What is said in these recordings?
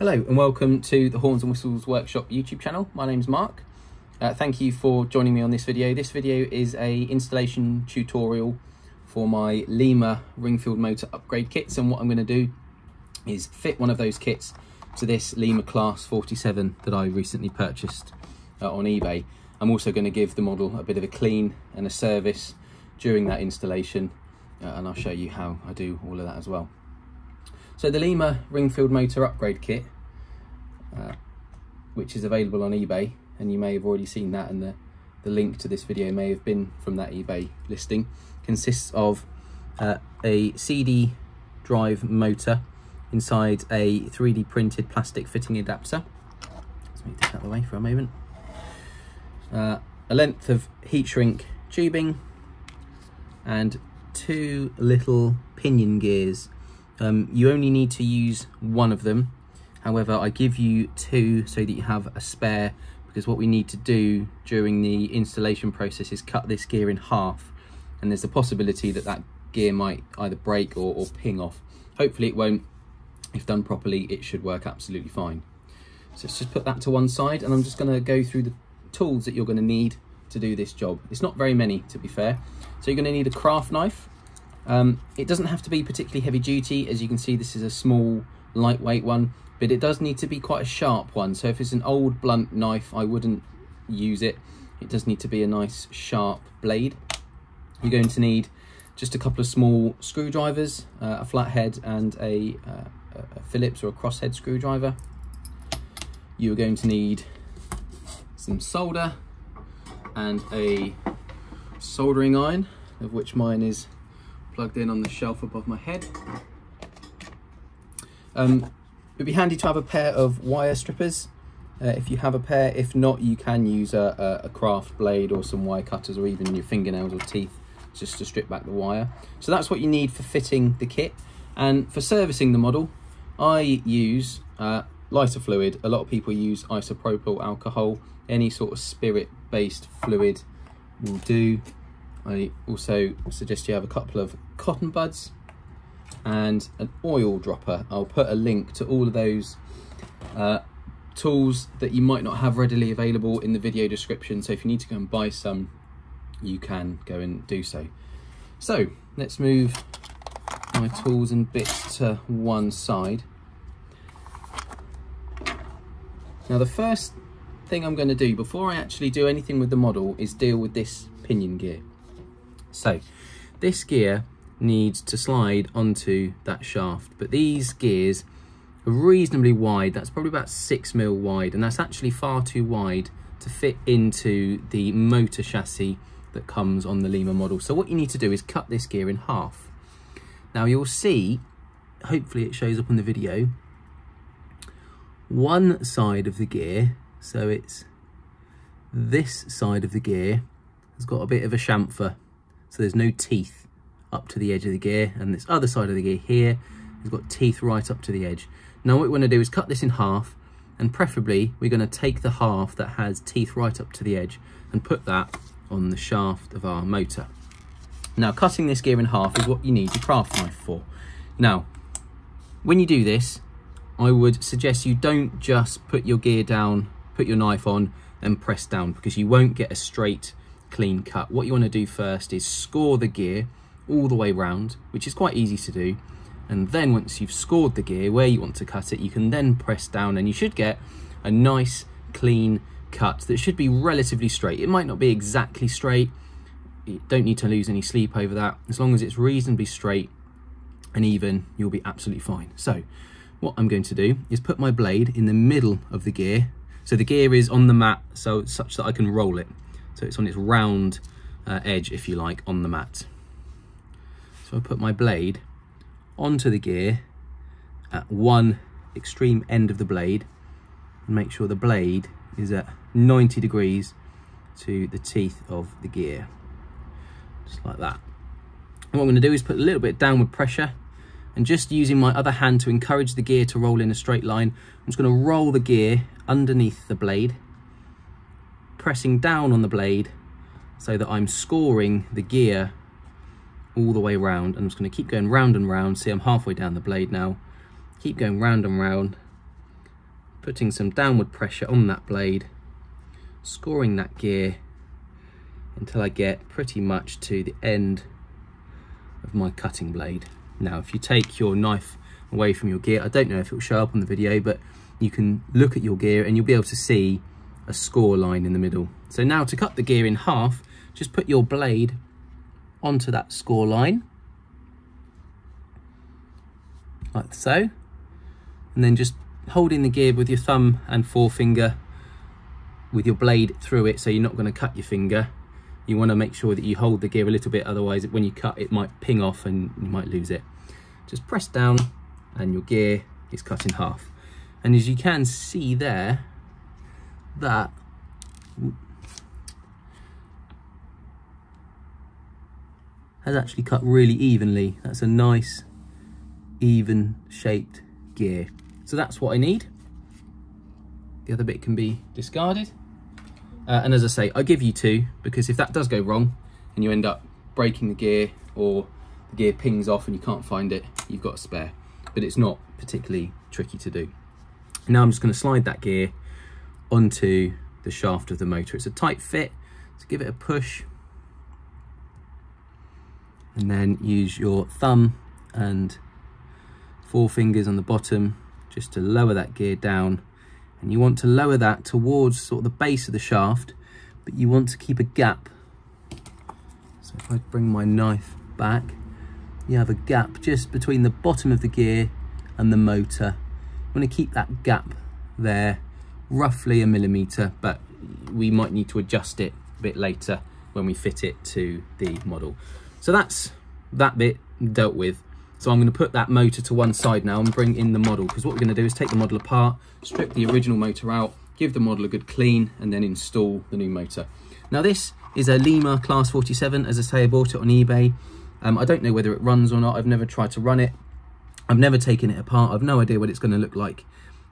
Hello and welcome to the Horns and Whistles Workshop YouTube channel. My name's Mark. Uh, thank you for joining me on this video. This video is a installation tutorial for my Lima Ringfield motor upgrade kits and what I'm going to do is fit one of those kits to this Lima Class 47 that I recently purchased uh, on eBay. I'm also going to give the model a bit of a clean and a service during that installation uh, and I'll show you how I do all of that as well. So the Lima Ringfield motor upgrade kit, uh, which is available on eBay, and you may have already seen that and the, the link to this video may have been from that eBay listing, consists of uh, a CD drive motor inside a 3D printed plastic fitting adapter. Let's move this out of the way for a moment. Uh, a length of heat shrink tubing and two little pinion gears um, you only need to use one of them. However, I give you two so that you have a spare because what we need to do during the installation process is cut this gear in half and there's a possibility that that gear might either break or, or ping off. Hopefully it won't. If done properly, it should work absolutely fine. So let's just put that to one side and I'm just going to go through the tools that you're going to need to do this job. It's not very many to be fair. So you're going to need a craft knife um, it doesn't have to be particularly heavy duty. As you can see, this is a small, lightweight one, but it does need to be quite a sharp one. So if it's an old blunt knife, I wouldn't use it. It does need to be a nice sharp blade. You're going to need just a couple of small screwdrivers, uh, a flathead and a, uh, a Phillips or a crosshead screwdriver. You're going to need some solder and a soldering iron, of which mine is plugged in on the shelf above my head. Um, it'd be handy to have a pair of wire strippers uh, if you have a pair. If not, you can use a, a, craft blade or some wire cutters or even your fingernails or teeth just to strip back the wire. So that's what you need for fitting the kit. And for servicing the model, I use uh, lighter fluid. A lot of people use isopropyl alcohol. Any sort of spirit-based fluid will do. I also suggest you have a couple of cotton buds and an oil dropper. I'll put a link to all of those uh, tools that you might not have readily available in the video description. So if you need to go and buy some, you can go and do so. So let's move my tools and bits to one side. Now the first thing I'm going to do before I actually do anything with the model is deal with this pinion gear. So this gear needs to slide onto that shaft, but these gears are reasonably wide. That's probably about six mil wide, and that's actually far too wide to fit into the motor chassis that comes on the Lima model. So what you need to do is cut this gear in half. Now you'll see, hopefully it shows up on the video, one side of the gear, so it's this side of the gear, has got a bit of a chamfer so there's no teeth up to the edge of the gear and this other side of the gear here has got teeth right up to the edge. Now what we want to do is cut this in half and preferably we're going to take the half that has teeth right up to the edge and put that on the shaft of our motor. Now cutting this gear in half is what you need your craft knife for. Now when you do this I would suggest you don't just put your gear down, put your knife on and press down because you won't get a straight clean cut. What you want to do first is score the gear all the way round, which is quite easy to do. And then once you've scored the gear where you want to cut it, you can then press down and you should get a nice clean cut that should be relatively straight. It might not be exactly straight. You don't need to lose any sleep over that. As long as it's reasonably straight and even, you'll be absolutely fine. So what I'm going to do is put my blade in the middle of the gear. So the gear is on the mat so such that I can roll it. So it's on its round uh, edge, if you like, on the mat. So I put my blade onto the gear at one extreme end of the blade and make sure the blade is at 90 degrees to the teeth of the gear, just like that. And what I'm going to do is put a little bit downward pressure and just using my other hand to encourage the gear to roll in a straight line, I'm just going to roll the gear underneath the blade pressing down on the blade so that I'm scoring the gear all the way around. I'm just going to keep going round and round. See, I'm halfway down the blade now. Keep going round and round putting some downward pressure on that blade, scoring that gear until I get pretty much to the end of my cutting blade. Now, if you take your knife away from your gear, I don't know if it will show up on the video, but you can look at your gear and you'll be able to see a score line in the middle. So now to cut the gear in half, just put your blade onto that score line, like so, and then just holding the gear with your thumb and forefinger with your blade through it so you're not going to cut your finger. You want to make sure that you hold the gear a little bit otherwise when you cut it might ping off and you might lose it. Just press down and your gear is cut in half. And as you can see there that. Has actually cut really evenly. That's a nice even shaped gear. So that's what I need. The other bit can be discarded. Uh, and as I say, I give you two because if that does go wrong and you end up breaking the gear or the gear pings off and you can't find it, you've got a spare. But it's not particularly tricky to do. Now I'm just going to slide that gear onto the shaft of the motor. It's a tight fit, so give it a push. And then use your thumb and four fingers on the bottom just to lower that gear down and you want to lower that towards sort of the base of the shaft but you want to keep a gap so if I bring my knife back you have a gap just between the bottom of the gear and the motor you want to keep that gap there roughly a millimeter but we might need to adjust it a bit later when we fit it to the model so that's that bit dealt with so I'm going to put that motor to one side now and bring in the model because what we're going to do is take the model apart, strip the original motor out, give the model a good clean and then install the new motor. Now this is a Lima Class 47. As I say, I bought it on eBay. Um, I don't know whether it runs or not. I've never tried to run it. I've never taken it apart. I've no idea what it's going to look like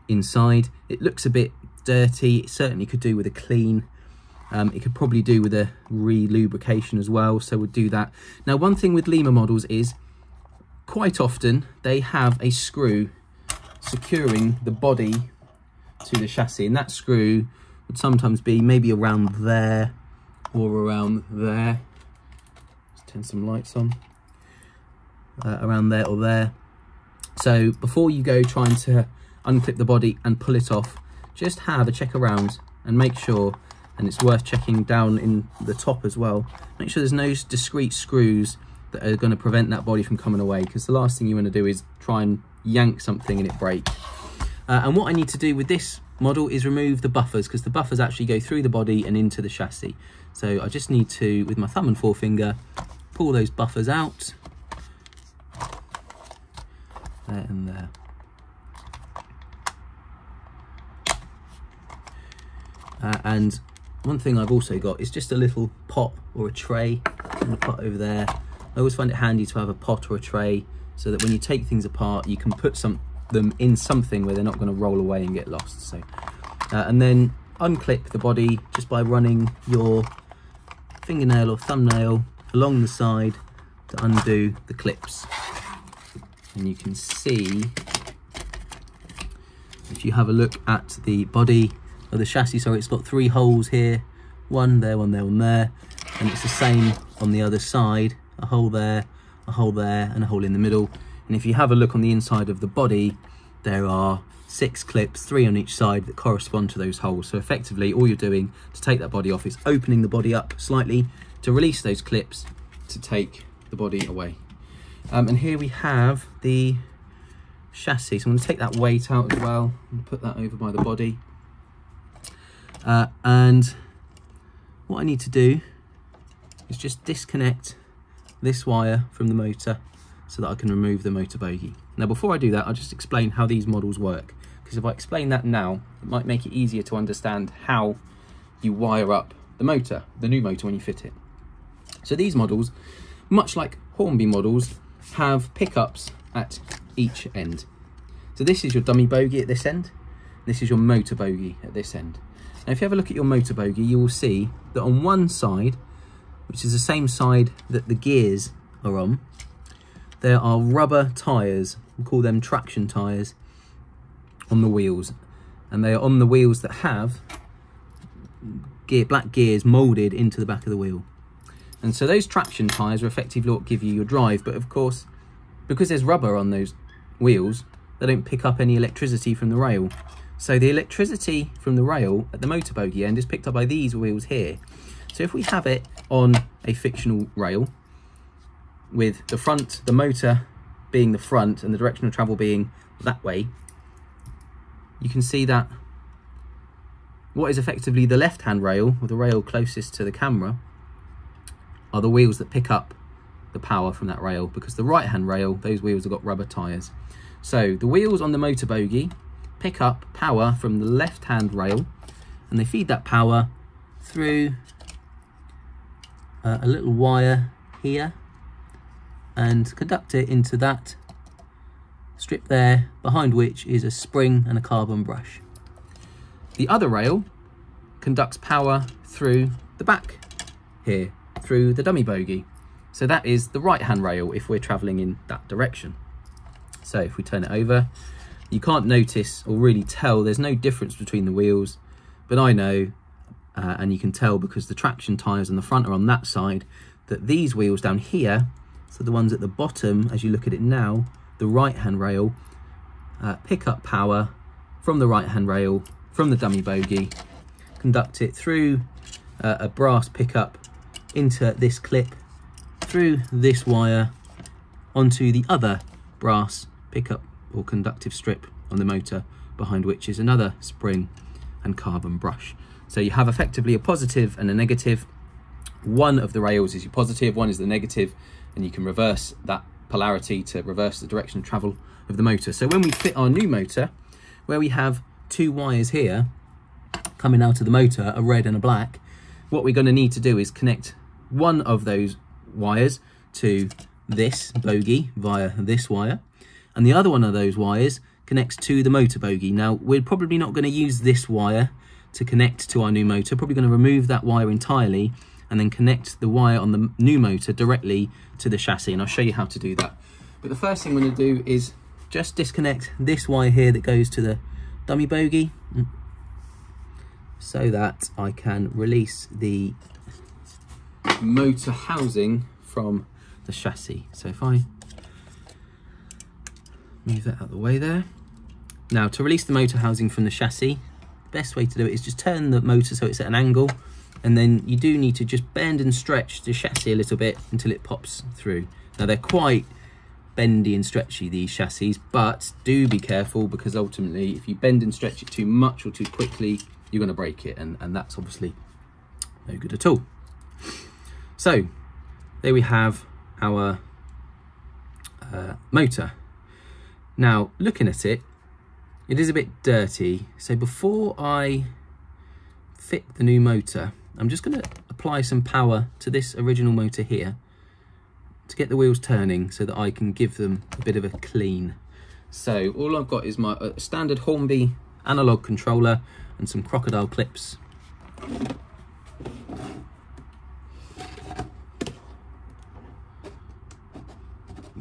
inside. It looks a bit dirty. It certainly could do with a clean. Um, it could probably do with a re-lubrication as well, so we'll do that. Now, one thing with Lima models is quite often they have a screw securing the body to the chassis and that screw would sometimes be maybe around there or around there let's turn some lights on uh, around there or there so before you go trying to unclip the body and pull it off just have a check around and make sure and it's worth checking down in the top as well make sure there's no discreet screws that are going to prevent that body from coming away because the last thing you want to do is try and yank something and it break. Uh, and what I need to do with this model is remove the buffers because the buffers actually go through the body and into the chassis. So I just need to, with my thumb and forefinger, pull those buffers out. There and there. Uh, and one thing I've also got is just a little pot or a tray. Going to put over there I always find it handy to have a pot or a tray so that when you take things apart, you can put some them in something where they're not going to roll away and get lost. So, uh, and then unclip the body just by running your fingernail or thumbnail along the side to undo the clips. And you can see, if you have a look at the body of the chassis, sorry, it's got three holes here, one there, one there, one there, and it's the same on the other side a hole there, a hole there, and a hole in the middle. And if you have a look on the inside of the body, there are six clips, three on each side that correspond to those holes. So effectively, all you're doing to take that body off is opening the body up slightly to release those clips to take the body away. Um, and here we have the chassis. So I'm going to take that weight out as well and put that over by the body. Uh, and what I need to do is just disconnect this wire from the motor so that I can remove the motor bogie. Now before I do that, I'll just explain how these models work. Because if I explain that now, it might make it easier to understand how you wire up the motor, the new motor when you fit it. So these models, much like Hornby models, have pickups at each end. So this is your dummy bogie at this end. This is your motor bogie at this end. Now if you have a look at your motor bogie, you will see that on one side which is the same side that the gears are on, there are rubber tyres, we call them traction tyres, on the wheels. and they are on the wheels that have gear, black gears moulded into the back of the wheel. And so those traction tyres are effectively what give you your drive, but of course, because there's rubber on those wheels, they don't pick up any electricity from the rail. So the electricity from the rail at the motor bogie end is picked up by these wheels here. So if we have it on a fictional rail, with the front, the motor being the front and the direction of travel being that way, you can see that what is effectively the left-hand rail, or the rail closest to the camera, are the wheels that pick up the power from that rail because the right-hand rail, those wheels have got rubber tyres. So the wheels on the motor bogie pick up power from the left-hand rail and they feed that power through uh, a little wire here and conduct it into that strip there, behind which is a spring and a carbon brush. The other rail conducts power through the back here, through the dummy bogie. So that is the right hand rail if we're traveling in that direction. So if we turn it over, you can't notice or really tell, there's no difference between the wheels, but I know, uh, and you can tell because the traction tyres on the front are on that side, that these wheels down here so the ones at the bottom, as you look at it now, the right-hand rail, uh, pick up power from the right-hand rail, from the dummy bogie, conduct it through uh, a brass pickup into this clip, through this wire, onto the other brass pickup or conductive strip on the motor, behind which is another spring and carbon brush. So you have effectively a positive and a negative. One of the rails is your positive, one is the negative, and you can reverse that polarity to reverse the direction of travel of the motor. So when we fit our new motor, where we have two wires here coming out of the motor, a red and a black, what we're going to need to do is connect one of those wires to this bogie via this wire, and the other one of those wires connects to the motor bogie. Now, we're probably not going to use this wire to connect to our new motor, probably going to remove that wire entirely and then connect the wire on the new motor directly to the chassis and I'll show you how to do that. But the first thing I'm going to do is just disconnect this wire here that goes to the dummy bogie mm, so that I can release the motor housing from the chassis. So if I move that out of the way there. Now to release the motor housing from the chassis, the best way to do it is just turn the motor so it's at an angle and then you do need to just bend and stretch the chassis a little bit until it pops through. Now they're quite bendy and stretchy these chassis but do be careful because ultimately if you bend and stretch it too much or too quickly you're going to break it and, and that's obviously no good at all. So there we have our uh, motor. Now looking at it it is a bit dirty so before I fit the new motor I'm just going to apply some power to this original motor here to get the wheels turning so that I can give them a bit of a clean. So all I've got is my uh, standard Hornby analog controller and some crocodile clips.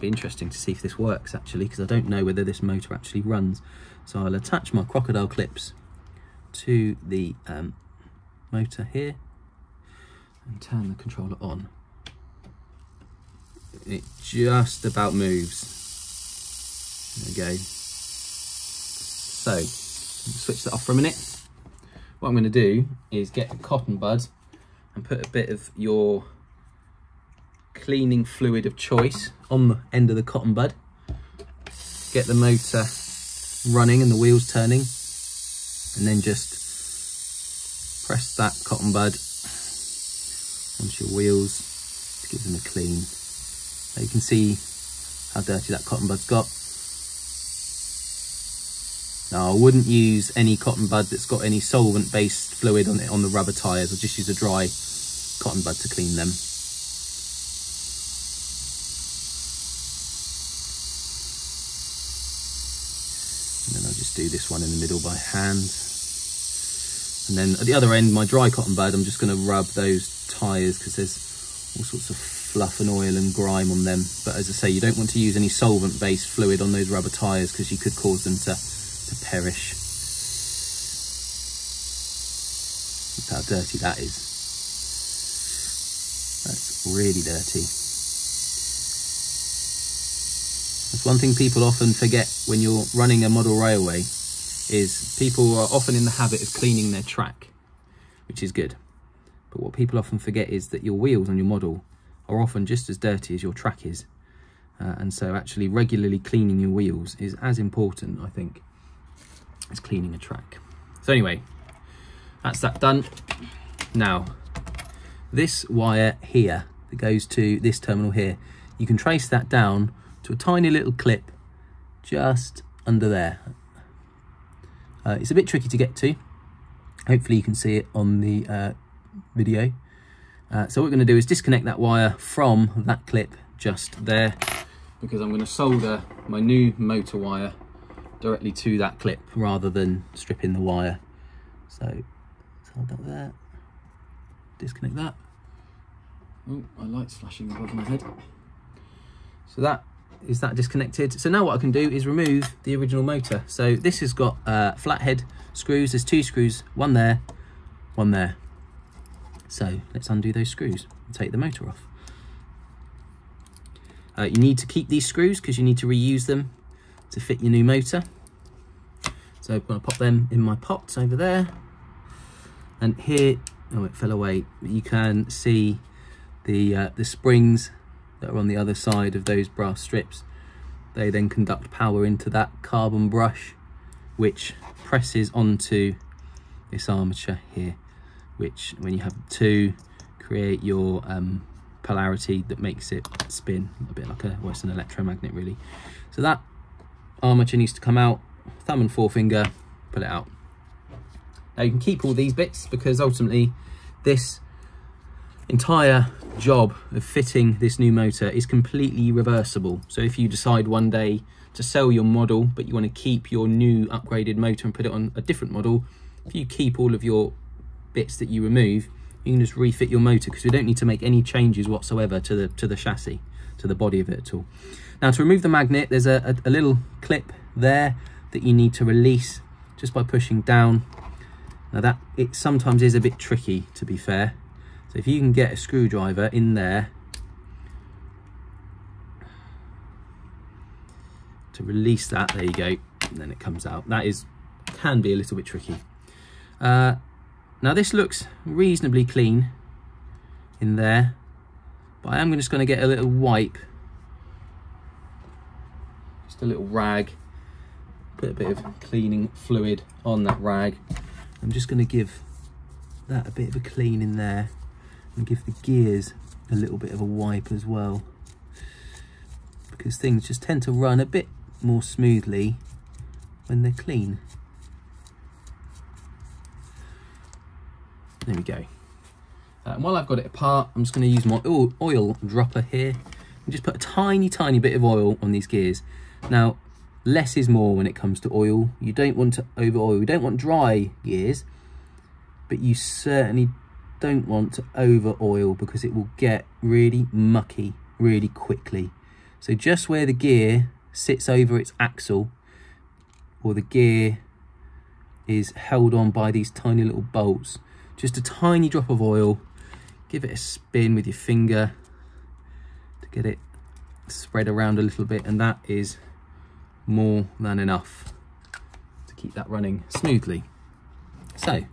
Be interesting to see if this works actually because I don't know whether this motor actually runs. So I'll attach my crocodile clips to the um, motor here and turn the controller on. It just about moves. There we go. So, switch that off for a minute. What I'm going to do is get a cotton bud and put a bit of your cleaning fluid of choice on the end of the cotton bud. Get the motor running and the wheels turning and then just press that cotton bud onto your wheels to give them a clean. Now you can see how dirty that cotton bud's got. Now I wouldn't use any cotton bud that's got any solvent based fluid on it on the rubber tyres, I'll just use a dry cotton bud to clean them. And then I'll just do this one in the middle by hand. And then at the other end, my dry cotton bud, I'm just going to rub those tyres because there's all sorts of fluff and oil and grime on them. But as I say, you don't want to use any solvent-based fluid on those rubber tyres because you could cause them to, to perish. Look how dirty that is. That's really dirty. That's one thing people often forget when you're running a model railway is people are often in the habit of cleaning their track, which is good. But what people often forget is that your wheels on your model are often just as dirty as your track is. Uh, and so actually regularly cleaning your wheels is as important, I think, as cleaning a track. So anyway, that's that done. Now, this wire here that goes to this terminal here, you can trace that down a tiny little clip just under there. Uh, it's a bit tricky to get to. Hopefully you can see it on the uh, video. Uh, so what we're going to do is disconnect that wire from that clip just there because I'm going to solder my new motor wire directly to that clip rather than stripping the wire. So hold that there, disconnect that. Oh, my light's flashing above my head. So that is that disconnected. So now what I can do is remove the original motor. So this has got uh, flathead screws. There's two screws, one there, one there. So let's undo those screws and take the motor off. Uh, you need to keep these screws because you need to reuse them to fit your new motor. So I'm going to pop them in my pots over there. And here, oh it fell away, you can see the, uh, the springs that are on the other side of those brass strips. They then conduct power into that carbon brush, which presses onto this armature here, which when you have two, create your um, polarity that makes it spin a bit like a, well, it's an electromagnet really. So that armature needs to come out, thumb and forefinger, pull it out. Now you can keep all these bits because ultimately this entire job of fitting this new motor is completely reversible. So if you decide one day to sell your model, but you want to keep your new upgraded motor and put it on a different model, if you keep all of your bits that you remove, you can just refit your motor because we don't need to make any changes whatsoever to the to the chassis, to the body of it at all. Now to remove the magnet, there's a, a, a little clip there that you need to release just by pushing down. Now that it sometimes is a bit tricky to be fair. So if you can get a screwdriver in there to release that, there you go, and then it comes out. That is can be a little bit tricky. Uh, now this looks reasonably clean in there, but I am just going to get a little wipe, just a little rag, put a bit of cleaning fluid on that rag. I'm just going to give that a bit of a clean in there and give the gears a little bit of a wipe as well because things just tend to run a bit more smoothly when they're clean. There we go. Uh, and while I've got it apart, I'm just going to use my oil, oil dropper here and just put a tiny, tiny bit of oil on these gears. Now, less is more when it comes to oil. You don't want to over oil. You don't want dry gears, but you certainly don't want to over oil because it will get really mucky really quickly. So just where the gear sits over its axle or the gear is held on by these tiny little bolts, just a tiny drop of oil, give it a spin with your finger to get it spread around a little bit and that is more than enough to keep that running smoothly. So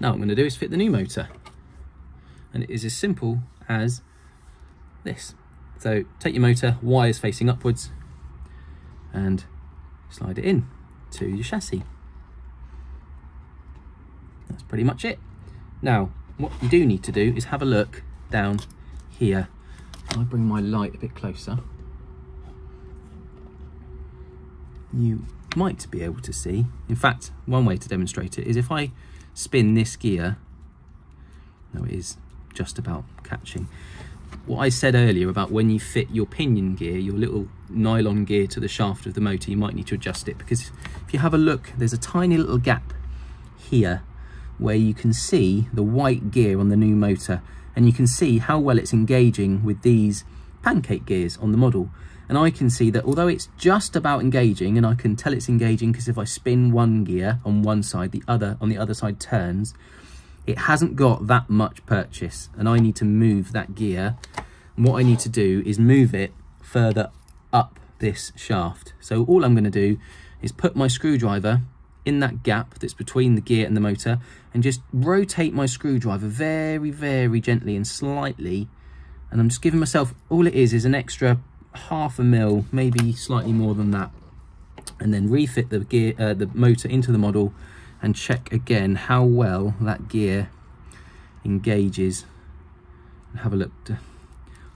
now what I'm going to do is fit the new motor and it is as simple as this. So take your motor, wires facing upwards and slide it in to your chassis. That's pretty much it. Now, what you do need to do is have a look down here. I bring my light a bit closer, you might be able to see. In fact, one way to demonstrate it is if I spin this gear, no it is just about catching. What I said earlier about when you fit your pinion gear, your little nylon gear to the shaft of the motor, you might need to adjust it because if you have a look, there's a tiny little gap here where you can see the white gear on the new motor and you can see how well it's engaging with these pancake gears on the model. And I can see that although it's just about engaging and I can tell it's engaging because if I spin one gear on one side, the other on the other side turns, it hasn't got that much purchase and I need to move that gear. And what I need to do is move it further up this shaft. So all I'm going to do is put my screwdriver in that gap that's between the gear and the motor and just rotate my screwdriver very, very gently and slightly. And I'm just giving myself, all it is, is an extra half a mil, maybe slightly more than that. And then refit the gear, uh, the motor into the model and check again how well that gear engages. Have a look.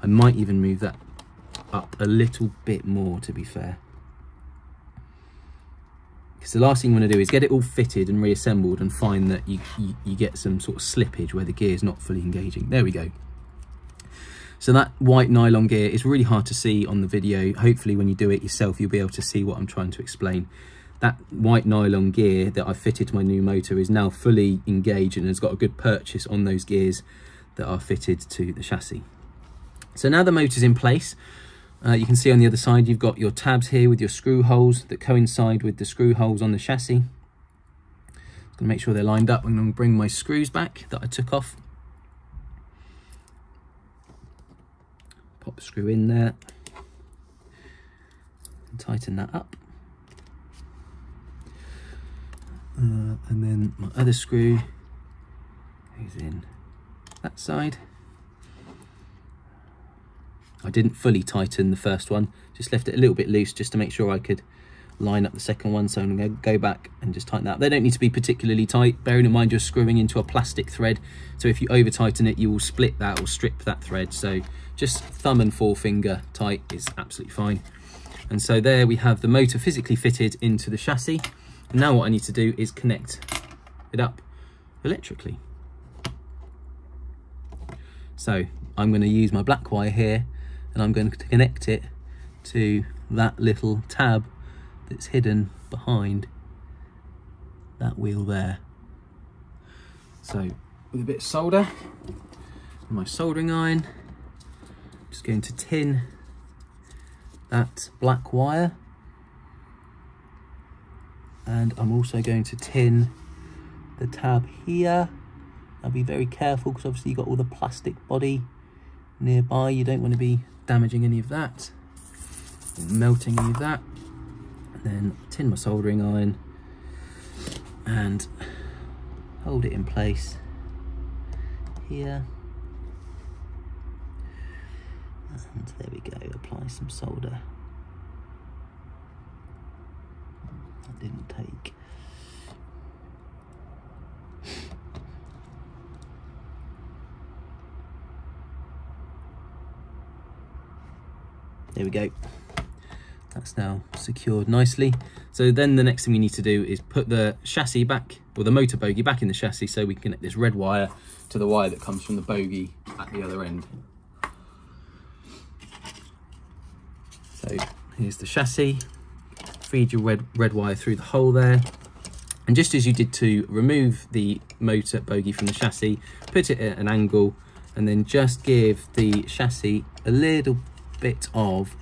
I might even move that up a little bit more to be fair. Because the last thing you want to do is get it all fitted and reassembled and find that you, you, you get some sort of slippage where the gear is not fully engaging. There we go. So that white nylon gear is really hard to see on the video. Hopefully when you do it yourself, you'll be able to see what I'm trying to explain. That white nylon gear that I fitted to my new motor is now fully engaged and has got a good purchase on those gears that are fitted to the chassis. So now the motor's in place, uh, you can see on the other side you've got your tabs here with your screw holes that coincide with the screw holes on the chassis. Just going to make sure they're lined up. I'm going to bring my screws back that I took off. Pop the screw in there. And tighten that up. Uh, and then my other screw goes in that side. I didn't fully tighten the first one, just left it a little bit loose just to make sure I could line up the second one. So I'm to go back and just tighten that. They don't need to be particularly tight, bearing in mind you're screwing into a plastic thread. So if you over tighten it, you will split that or strip that thread. So just thumb and forefinger tight is absolutely fine. And so there we have the motor physically fitted into the chassis. Now what I need to do is connect it up electrically. So I'm going to use my black wire here and I'm going to connect it to that little tab that's hidden behind that wheel there. So with a bit of solder, my soldering iron, just going to tin that black wire and I'm also going to tin the tab here. I'll be very careful because obviously you've got all the plastic body nearby. You don't want to be damaging any of that, melting any of that. And then tin my soldering iron and hold it in place here. And there we go, apply some solder. Didn't take. There we go. That's now secured nicely. So then the next thing we need to do is put the chassis back, or the motor bogie back in the chassis so we can connect this red wire to the wire that comes from the bogie at the other end. So here's the chassis. Feed your red, red wire through the hole there. And just as you did to remove the motor bogie from the chassis, put it at an angle and then just give the chassis a little bit of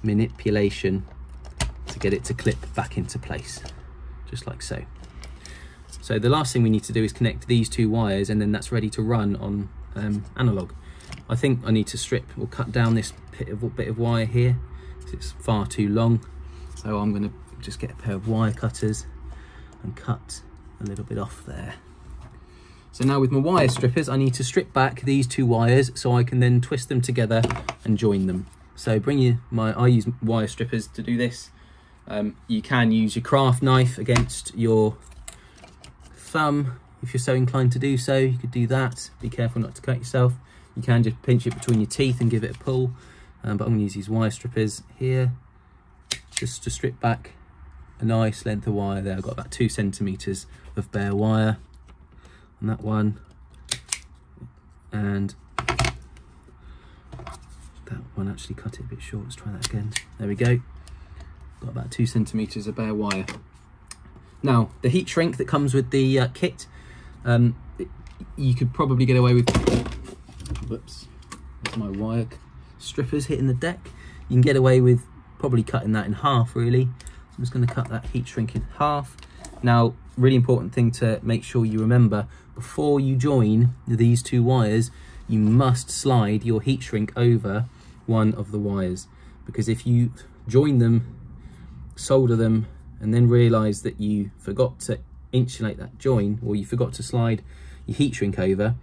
manipulation to get it to clip back into place, just like so. So the last thing we need to do is connect these two wires and then that's ready to run on um, analog. I think I need to strip or cut down this bit of, bit of wire here it's far too long. So I'm going to just get a pair of wire cutters and cut a little bit off there. So now with my wire strippers, I need to strip back these two wires so I can then twist them together and join them. So bring you my, I use wire strippers to do this. Um, you can use your craft knife against your thumb if you're so inclined to do so. You could do that. Be careful not to cut yourself. You can just pinch it between your teeth and give it a pull. Um, but I'm going to use these wire strippers here just to strip back a nice length of wire there. I've got about two centimeters of bare wire on that one. And that one actually cut it a bit short. Let's try that again. There we go. Got about two centimeters of bare wire. Now, the heat shrink that comes with the uh, kit, um, you could probably get away with, whoops, that's my wire strippers hitting the deck. You can get away with probably cutting that in half really. I'm just gonna cut that heat shrink in half. Now, really important thing to make sure you remember, before you join these two wires, you must slide your heat shrink over one of the wires because if you join them, solder them, and then realize that you forgot to insulate that join or you forgot to slide your heat shrink over,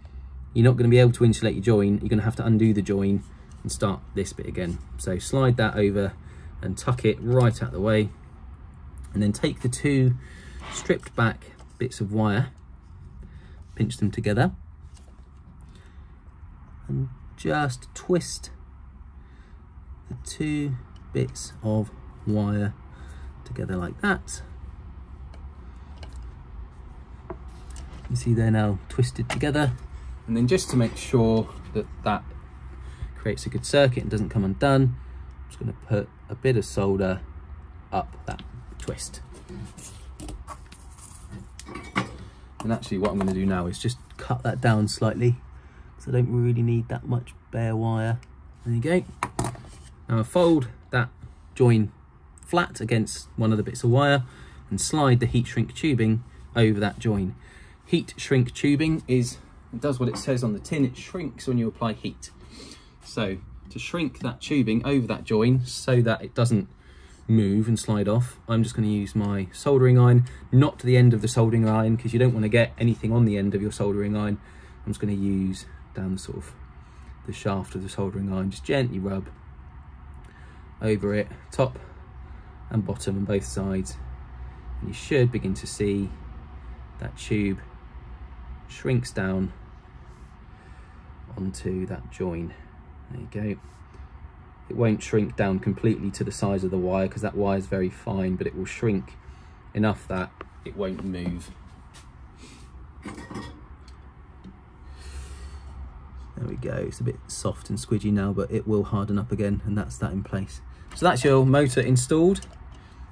you're not going to be able to insulate your join. You're going to have to undo the join and start this bit again. So slide that over and tuck it right out the way and then take the two stripped back bits of wire, pinch them together and just twist the two bits of wire together like that. You see they're now twisted together. And then just to make sure that that creates a good circuit and doesn't come undone, I'm just gonna put a bit of solder up that twist. And actually what I'm gonna do now is just cut that down slightly because I don't really need that much bare wire. There you go. Now I fold that join flat against one of the bits of wire and slide the heat shrink tubing over that join. Heat shrink tubing is, it does what it says on the tin, it shrinks when you apply heat. So to shrink that tubing over that join so that it doesn't move and slide off, I'm just going to use my soldering iron, not to the end of the soldering iron because you don't want to get anything on the end of your soldering iron. I'm just going to use down sort of the shaft of the soldering iron, just gently rub over it, top and bottom on both sides. And you should begin to see that tube shrinks down onto that join. There you go. It won't shrink down completely to the size of the wire because that wire is very fine, but it will shrink enough that it won't move. There we go, it's a bit soft and squidgy now, but it will harden up again and that's that in place. So that's your motor installed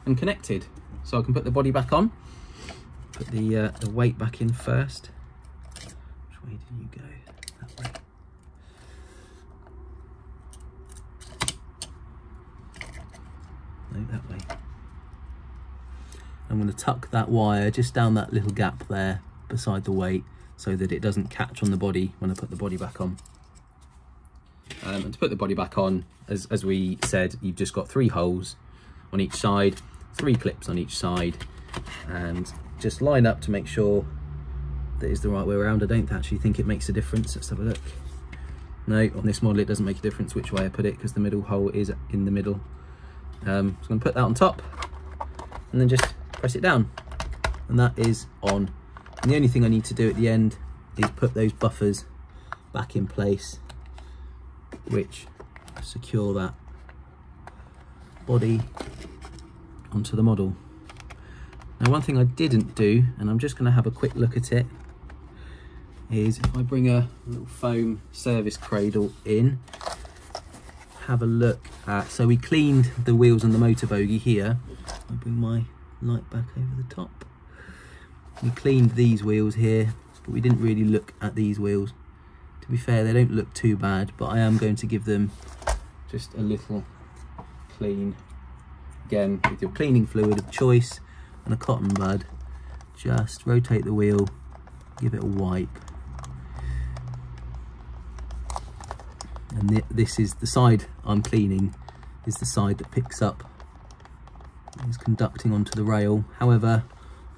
and connected. So I can put the body back on, put the, uh, the weight back in first. Which way did you go? That way. No, that way. I'm going to tuck that wire just down that little gap there beside the weight so that it doesn't catch on the body when I put the body back on. Um, and to put the body back on, as, as we said, you've just got three holes on each side, three clips on each side, and just line up to make sure that is the right way around. I don't actually think it makes a difference. Let's have a look. No, on this model it doesn't make a difference which way I put it because the middle hole is in the middle. Um, so I'm going to put that on top and then just press it down and that is on. And the only thing I need to do at the end is put those buffers back in place which secure that body onto the model. Now one thing I didn't do, and I'm just going to have a quick look at it, is if I bring a little foam service cradle in, have a look at, so we cleaned the wheels and the motor bogie here. I bring my light back over the top. We cleaned these wheels here, but we didn't really look at these wheels. To be fair, they don't look too bad, but I am going to give them just a little clean. Again, with your cleaning fluid of choice and a cotton bud, just rotate the wheel, give it a wipe. And th this is the side I'm cleaning, is the side that picks up, is conducting onto the rail. However,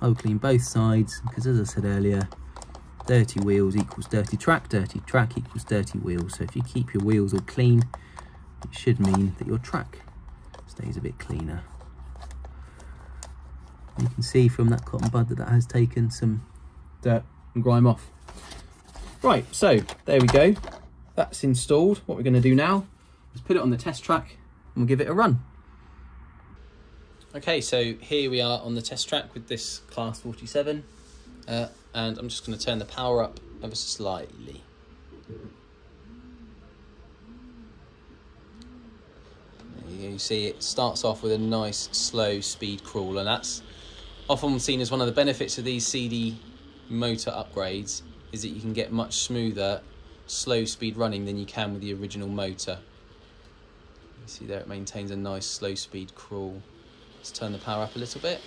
I will clean both sides because as I said earlier, dirty wheels equals dirty track, dirty track equals dirty wheels. So if you keep your wheels all clean, it should mean that your track stays a bit cleaner. You can see from that cotton bud that that has taken some dirt and grime off. Right, so there we go. That's installed. What we're going to do now is put it on the test track and we'll give it a run. Okay, so here we are on the test track with this Class 47. Uh, and I'm just going to turn the power up ever so slightly. You see it starts off with a nice slow speed crawl and that's often seen as one of the benefits of these CD motor upgrades is that you can get much smoother slow speed running than you can with the original motor. You see there it maintains a nice slow speed crawl. Let's turn the power up a little bit.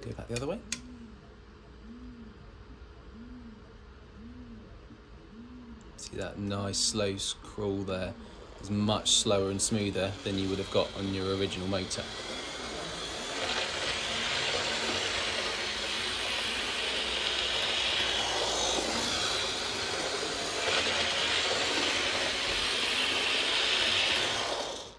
Go back the other way. See that nice slow scroll there is much slower and smoother than you would have got on your original motor.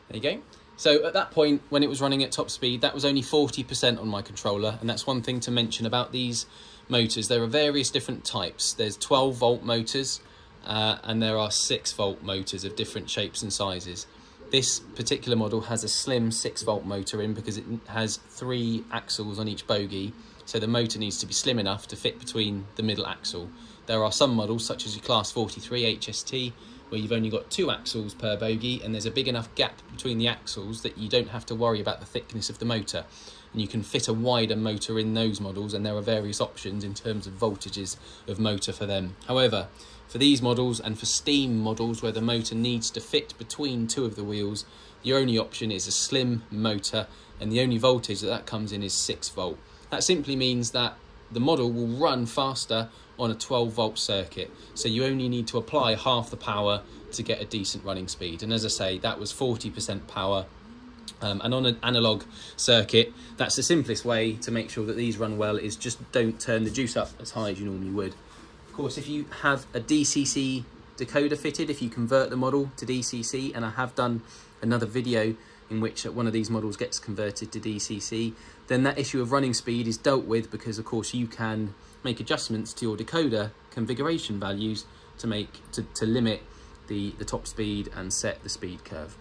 There you go. So at that point, when it was running at top speed, that was only 40% on my controller. And that's one thing to mention about these motors. There are various different types. There's 12 volt motors uh, and there are 6 volt motors of different shapes and sizes. This particular model has a slim 6 volt motor in because it has three axles on each bogie. So the motor needs to be slim enough to fit between the middle axle. There are some models, such as your Class 43 HST, where you've only got two axles per bogie and there's a big enough gap between the axles that you don't have to worry about the thickness of the motor and you can fit a wider motor in those models and there are various options in terms of voltages of motor for them. However, for these models and for steam models where the motor needs to fit between two of the wheels, your only option is a slim motor and the only voltage that that comes in is 6 volt. That simply means that the model will run faster on a 12 volt circuit. So you only need to apply half the power to get a decent running speed. And as I say, that was 40% power. Um, and on an analog circuit, that's the simplest way to make sure that these run well is just don't turn the juice up as high as you normally would. Of course, if you have a DCC decoder fitted, if you convert the model to DCC, and I have done another video in which one of these models gets converted to DCC, then that issue of running speed is dealt with because of course you can make adjustments to your decoder configuration values to make to, to limit the, the top speed and set the speed curve.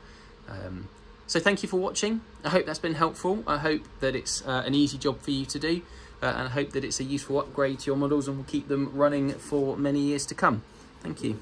Um, so thank you for watching. I hope that's been helpful. I hope that it's uh, an easy job for you to do Uh, and I hope that it's a useful upgrade to your models and will keep them running for many years to come. Thank you.